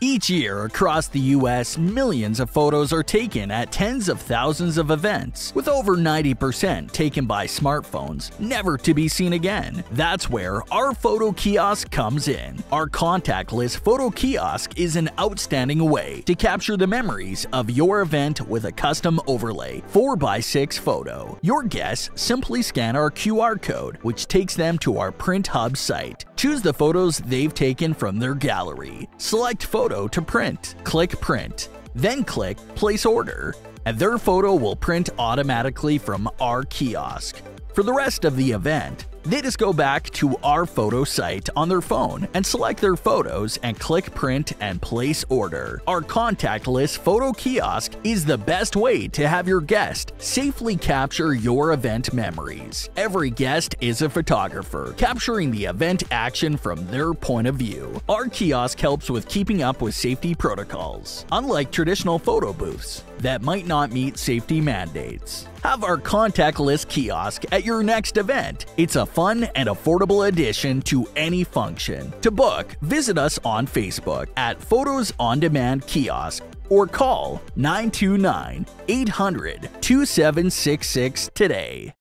Each year across the US, millions of photos are taken at tens of thousands of events, with over 90% taken by smartphones, never to be seen again. That's where our photo kiosk comes in. Our contactless photo kiosk is an outstanding way to capture the memories of your event with a custom overlay 4x6 photo. Your guests simply scan our QR code, which takes them to our Print Hub site. Choose the photos they've taken from their gallery. Select photo to print. Click print. Then click place order, and their photo will print automatically from our kiosk. For the rest of the event, they just go back to our photo site on their phone and select their photos and click print and place order. Our contactless photo kiosk is the best way to have your guest safely capture your event memories. Every guest is a photographer, capturing the event action from their point of view. Our kiosk helps with keeping up with safety protocols, unlike traditional photo booths that might not meet safety mandates. Have our contactless kiosk at your next event. It's a fun and affordable addition to any function. To book, visit us on Facebook at Photos on Demand Kiosk or call 929 800 2766 today.